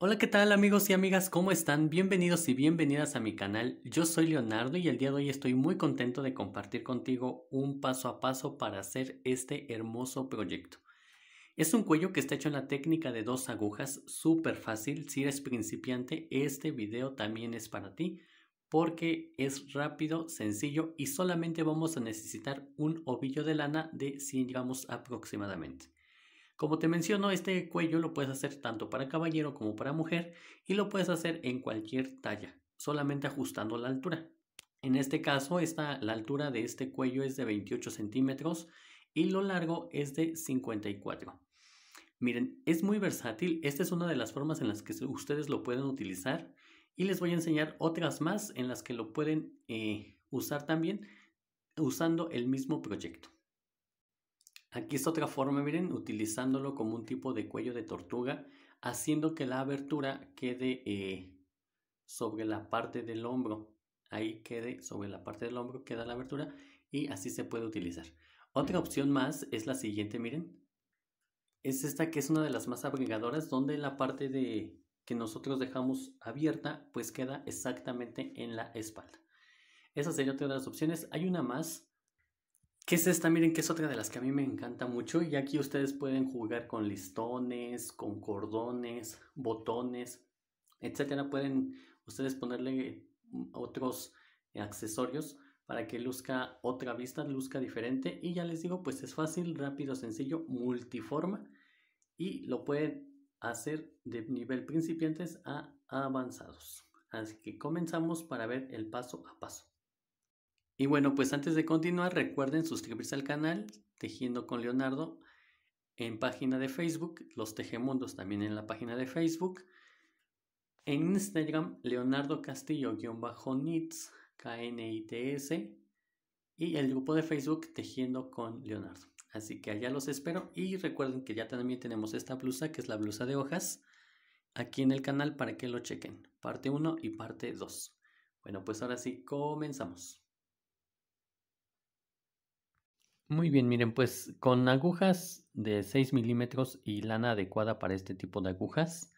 Hola, ¿qué tal amigos y amigas? ¿Cómo están? Bienvenidos y bienvenidas a mi canal. Yo soy Leonardo y el día de hoy estoy muy contento de compartir contigo un paso a paso para hacer este hermoso proyecto. Es un cuello que está hecho en la técnica de dos agujas, súper fácil. Si eres principiante, este video también es para ti porque es rápido, sencillo y solamente vamos a necesitar un ovillo de lana de 100 gramos aproximadamente. Como te menciono, este cuello lo puedes hacer tanto para caballero como para mujer y lo puedes hacer en cualquier talla, solamente ajustando la altura. En este caso, esta, la altura de este cuello es de 28 centímetros y lo largo es de 54. Miren, es muy versátil. Esta es una de las formas en las que ustedes lo pueden utilizar y les voy a enseñar otras más en las que lo pueden eh, usar también usando el mismo proyecto. Aquí es otra forma, miren, utilizándolo como un tipo de cuello de tortuga, haciendo que la abertura quede eh, sobre la parte del hombro. Ahí quede sobre la parte del hombro, queda la abertura y así se puede utilizar. Otra opción más es la siguiente, miren. Es esta que es una de las más abrigadoras, donde la parte de que nosotros dejamos abierta, pues queda exactamente en la espalda. Esa sería otra de las opciones. Hay una más ¿Qué es esta? Miren que es otra de las que a mí me encanta mucho y aquí ustedes pueden jugar con listones, con cordones, botones, etcétera. Pueden ustedes ponerle mm, otros accesorios para que luzca otra vista, luzca diferente y ya les digo, pues es fácil, rápido, sencillo, multiforma y lo pueden hacer de nivel principiantes a avanzados. Así que comenzamos para ver el paso a paso. Y bueno, pues antes de continuar, recuerden suscribirse al canal Tejiendo con Leonardo en página de Facebook, Los Tejemundos también en la página de Facebook. En Instagram, Leonardo Castillo-Nits, K-N-I-T-S. Y el grupo de Facebook Tejiendo con Leonardo. Así que allá los espero. Y recuerden que ya también tenemos esta blusa, que es la blusa de hojas, aquí en el canal para que lo chequen. Parte 1 y parte 2. Bueno, pues ahora sí, comenzamos. Muy bien, miren, pues con agujas de 6 milímetros y lana adecuada para este tipo de agujas,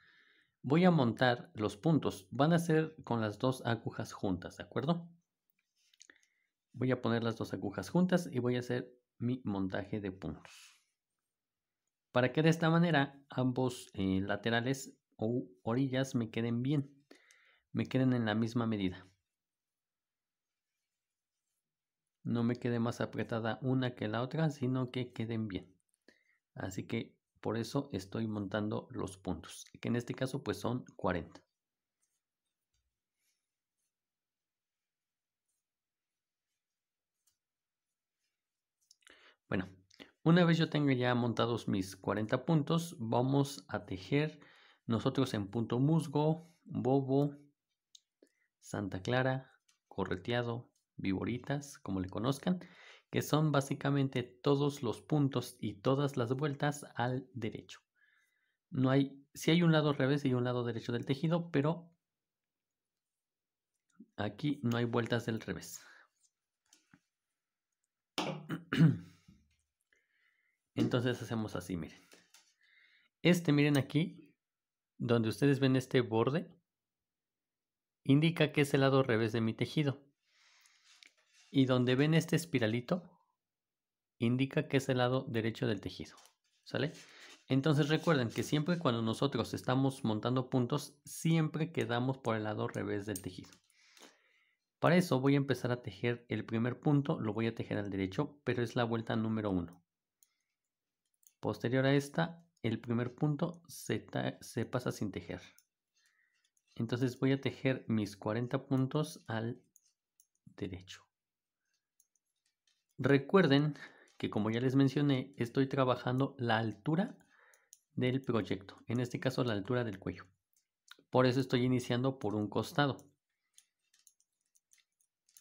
voy a montar los puntos. Van a ser con las dos agujas juntas, ¿de acuerdo? Voy a poner las dos agujas juntas y voy a hacer mi montaje de puntos. Para que de esta manera ambos eh, laterales o orillas me queden bien, me queden en la misma medida. No me quede más apretada una que la otra, sino que queden bien. Así que por eso estoy montando los puntos, que en este caso pues son 40. Bueno, una vez yo tenga ya montados mis 40 puntos, vamos a tejer nosotros en punto musgo, bobo, Santa Clara, correteado, viboritas, como le conozcan, que son básicamente todos los puntos y todas las vueltas al derecho. No hay, si hay un lado revés y un lado derecho del tejido, pero aquí no hay vueltas del revés. Entonces hacemos así, miren. Este, miren aquí, donde ustedes ven este borde, indica que es el lado revés de mi tejido. Y donde ven este espiralito, indica que es el lado derecho del tejido. ¿Sale? Entonces recuerden que siempre cuando nosotros estamos montando puntos, siempre quedamos por el lado revés del tejido. Para eso voy a empezar a tejer el primer punto, lo voy a tejer al derecho, pero es la vuelta número 1. Posterior a esta, el primer punto se, se pasa sin tejer. Entonces voy a tejer mis 40 puntos al derecho. Recuerden que como ya les mencioné, estoy trabajando la altura del proyecto, en este caso la altura del cuello. Por eso estoy iniciando por un costado.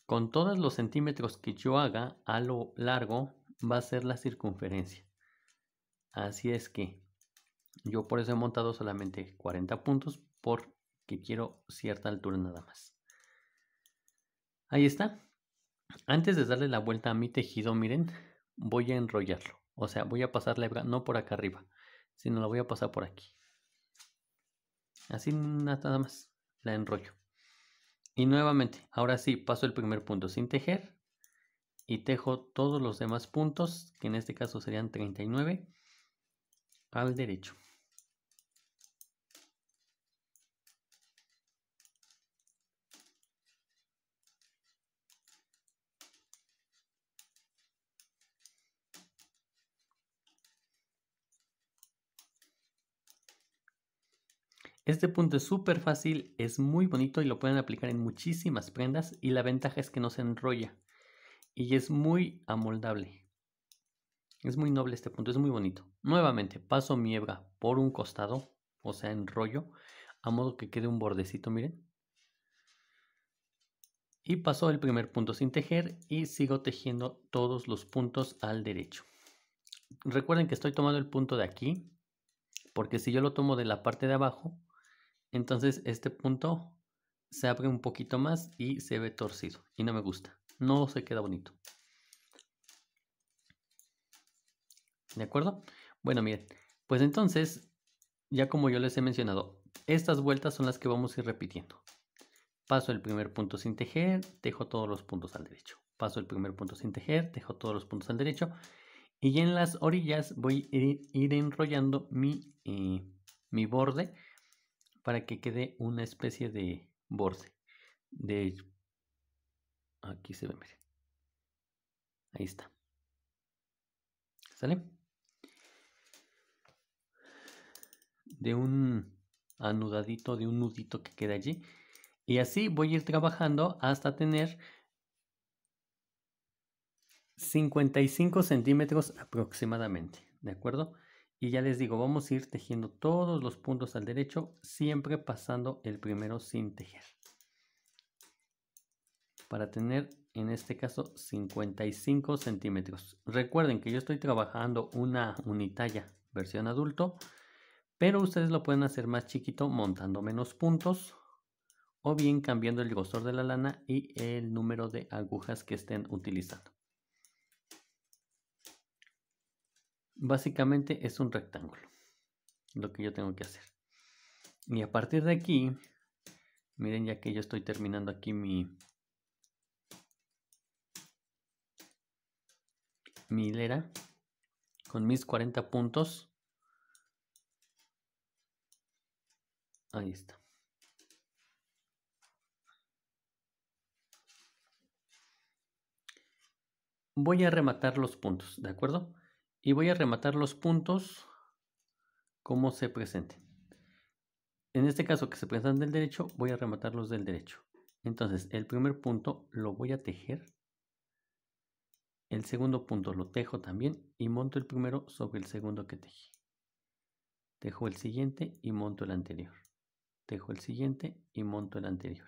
Con todos los centímetros que yo haga a lo largo va a ser la circunferencia. Así es que yo por eso he montado solamente 40 puntos porque quiero cierta altura nada más. Ahí está. Antes de darle la vuelta a mi tejido, miren, voy a enrollarlo. O sea, voy a pasar la hebra no por acá arriba, sino la voy a pasar por aquí. Así nada más, la enrollo. Y nuevamente, ahora sí, paso el primer punto sin tejer y tejo todos los demás puntos, que en este caso serían 39, al derecho. Este punto es súper fácil, es muy bonito y lo pueden aplicar en muchísimas prendas y la ventaja es que no se enrolla y es muy amoldable. Es muy noble este punto, es muy bonito. Nuevamente paso mi hebra por un costado, o sea, enrollo, a modo que quede un bordecito, miren. Y paso el primer punto sin tejer y sigo tejiendo todos los puntos al derecho. Recuerden que estoy tomando el punto de aquí, porque si yo lo tomo de la parte de abajo, entonces este punto se abre un poquito más y se ve torcido y no me gusta. No se queda bonito. ¿De acuerdo? Bueno, miren, pues entonces, ya como yo les he mencionado, estas vueltas son las que vamos a ir repitiendo. Paso el primer punto sin tejer, tejo todos los puntos al derecho. Paso el primer punto sin tejer, tejo todos los puntos al derecho. Y en las orillas voy a ir, enrollando mi, eh, mi borde para que quede una especie de borde. De aquí se ve. Ahí está. ¿Sale? De un anudadito, de un nudito que queda allí. Y así voy a ir trabajando hasta tener 55 centímetros aproximadamente. ¿De acuerdo? Y ya les digo, vamos a ir tejiendo todos los puntos al derecho, siempre pasando el primero sin tejer. Para tener, en este caso, 55 centímetros. Recuerden que yo estoy trabajando una unitalla versión adulto, pero ustedes lo pueden hacer más chiquito montando menos puntos o bien cambiando el grosor de la lana y el número de agujas que estén utilizando. Básicamente es un rectángulo. Lo que yo tengo que hacer. Y a partir de aquí, miren ya que yo estoy terminando aquí mi, hilera con mis 40 puntos. Ahí está. Voy a rematar los puntos, ¿de acuerdo? Y voy a rematar los puntos como se presenten. En este caso que se presentan del derecho, voy a rematarlos del derecho. Entonces, el primer punto lo voy a tejer. El segundo punto lo tejo también y monto el primero sobre el segundo que tejí. Tejo el siguiente y monto el anterior. Tejo el siguiente y monto el anterior.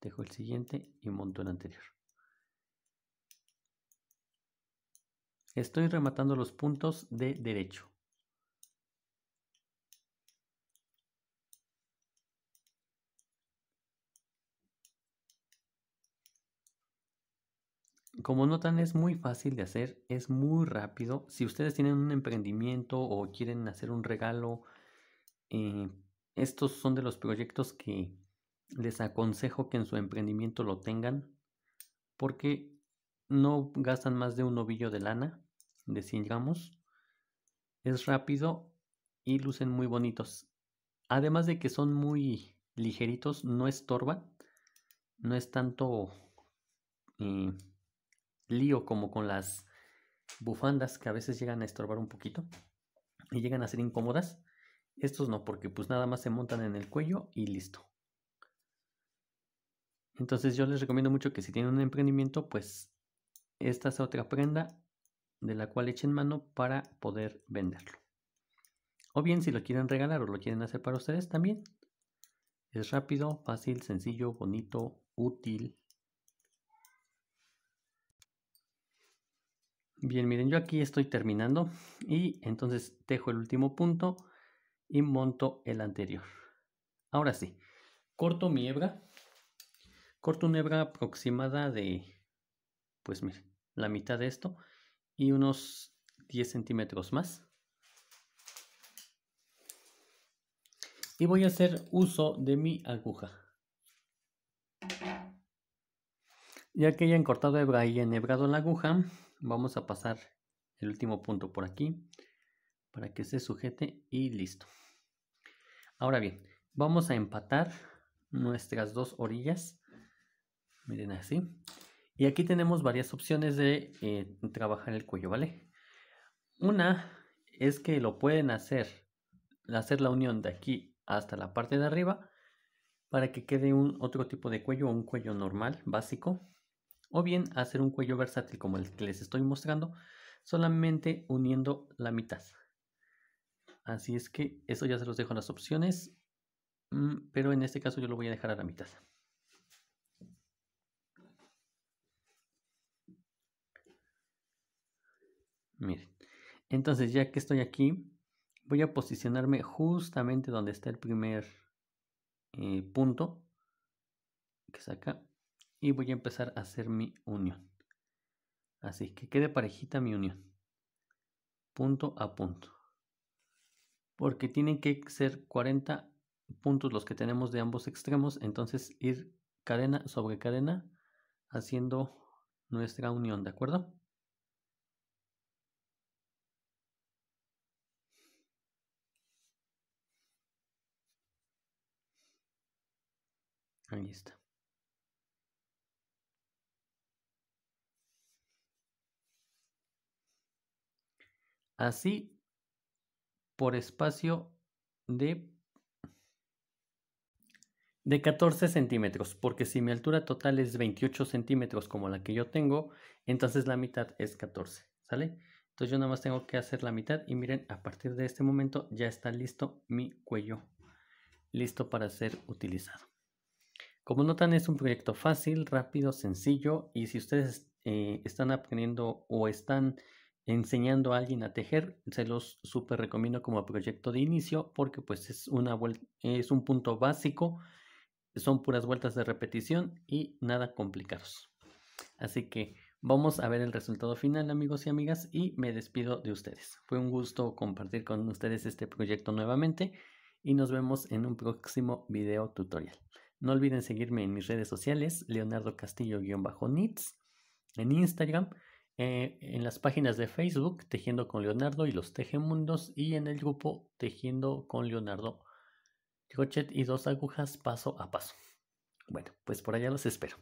Tejo el siguiente y monto el anterior. Estoy rematando los puntos de derecho. Como notan es muy fácil de hacer, es muy rápido. Si ustedes tienen un emprendimiento o quieren hacer un regalo, eh, estos son de los proyectos que les aconsejo que en su emprendimiento lo tengan porque no gastan más de un ovillo de lana de 100 gramos. Es rápido y lucen muy bonitos. Además de que son muy ligeritos, no estorban. No es tanto eh, lío como con las bufandas que a veces llegan a estorbar un poquito y llegan a ser incómodas. Estos no, porque pues nada más se montan en el cuello y listo. Entonces yo les recomiendo mucho que si tienen un emprendimiento, pues esta es otra prenda de la cual echen mano para poder venderlo. O bien si lo quieren regalar o lo quieren hacer para ustedes también. Es rápido, fácil, sencillo, bonito, útil. Bien, miren, yo aquí estoy terminando y entonces tejo el último punto y monto el anterior. Ahora sí, corto mi hebra. Corto una hebra aproximada de, pues miren, la mitad de esto y unos 10 centímetros más. Y voy a hacer uso de mi aguja. Ya que ya cortado hebra y enhebrado la aguja, vamos a pasar el último punto por aquí para que se sujete y listo. Ahora bien, vamos a empatar nuestras dos orillas. Miren así. Y aquí tenemos varias opciones de eh, trabajar el cuello, ¿vale? Una es que lo pueden hacer, hacer la unión de aquí hasta la parte de arriba para que quede un otro tipo de cuello, un cuello normal, básico. O bien hacer un cuello versátil como el que les estoy mostrando, solamente uniendo la mitad. Así es que eso ya se los dejo en las opciones, mm, pero en este caso yo lo voy a dejar a la mitad. Miren, entonces ya que estoy aquí, voy a posicionarme justamente donde está el primer eh, punto, que es acá, y voy a empezar a hacer mi unión. Así que quede parejita mi unión, punto a punto, porque tienen que ser 40 puntos los que tenemos de ambos extremos, entonces ir cadena sobre cadena haciendo nuestra unión, ¿de acuerdo? Así por espacio de, de 14 centímetros, porque si mi altura total es 28 centímetros como la que yo tengo, entonces la mitad es 14, ¿sale? Entonces yo nada más tengo que hacer la mitad y miren, a partir de este momento ya está listo mi cuello, listo para ser utilizado. Como notan es un proyecto fácil, rápido, sencillo y si ustedes eh, están aprendiendo o están enseñando a alguien a tejer, se los súper recomiendo como proyecto de inicio porque pues es, una es un punto básico, son puras vueltas de repetición y nada complicados. Así que vamos a ver el resultado final amigos y amigas y me despido de ustedes. Fue un gusto compartir con ustedes este proyecto nuevamente y nos vemos en un próximo video tutorial. No olviden seguirme en mis redes sociales, Leonardo Castillo-Nits, en Instagram, eh, en las páginas de Facebook, Tejiendo con Leonardo y los Tejemundos, y en el grupo Tejiendo con Leonardo, crochet y dos agujas paso a paso. Bueno, pues por allá los espero.